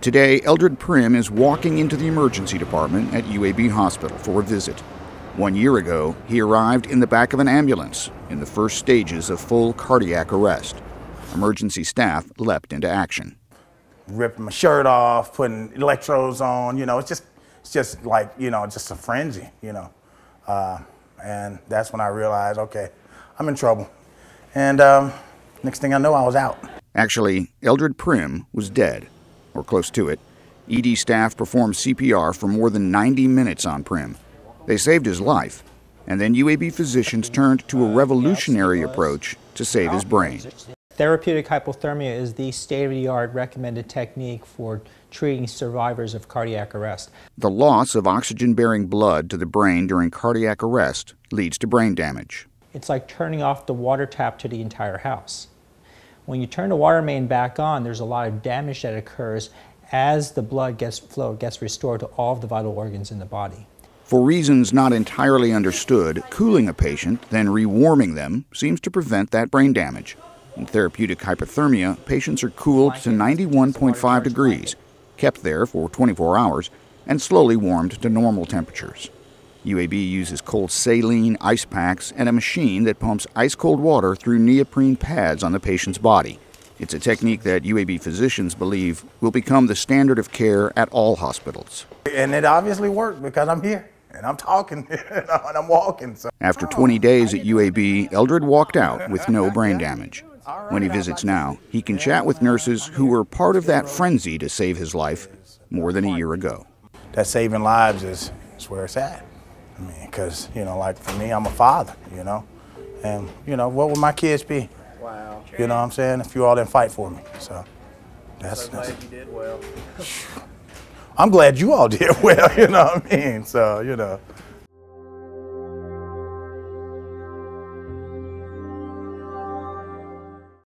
Today, Eldred Prim is walking into the emergency department at UAB Hospital for a visit. One year ago, he arrived in the back of an ambulance in the first stages of full cardiac arrest. Emergency staff leapt into action. Ripping my shirt off, putting electrodes on, you know, it's just, it's just like, you know, just a frenzy, you know. Uh, and that's when I realized, okay, I'm in trouble. And um, next thing I know, I was out. Actually, Eldred Prim was dead or close to it. ED staff performed CPR for more than 90 minutes on Prim. They saved his life, and then UAB physicians turned to a revolutionary approach to save his brain. Therapeutic hypothermia is the state-of-the-art recommended technique for treating survivors of cardiac arrest. The loss of oxygen-bearing blood to the brain during cardiac arrest leads to brain damage. It's like turning off the water tap to the entire house. When you turn the water main back on, there's a lot of damage that occurs as the blood gets flow gets restored to all of the vital organs in the body. For reasons not entirely understood, cooling a patient, then rewarming them, seems to prevent that brain damage. In therapeutic hypothermia, patients are cooled to 91.5 degrees, kept there for 24 hours, and slowly warmed to normal temperatures. UAB uses cold saline, ice packs, and a machine that pumps ice cold water through neoprene pads on the patient's body. It's a technique that UAB physicians believe will become the standard of care at all hospitals. And it obviously worked because I'm here and I'm talking and I'm walking. So. After 20 days at UAB, Eldred walked out with no brain damage. When he visits now, he can chat with nurses who were part of that frenzy to save his life more than a year ago. That saving lives is, is where it's at. I mean, because, you know, like for me, I'm a father, you know. And, you know, what would my kids be? Wow. You know what I'm saying? If you all didn't fight for me. So that's. So glad that's, you did well. I'm glad you all did well, you know what I mean? So, you know.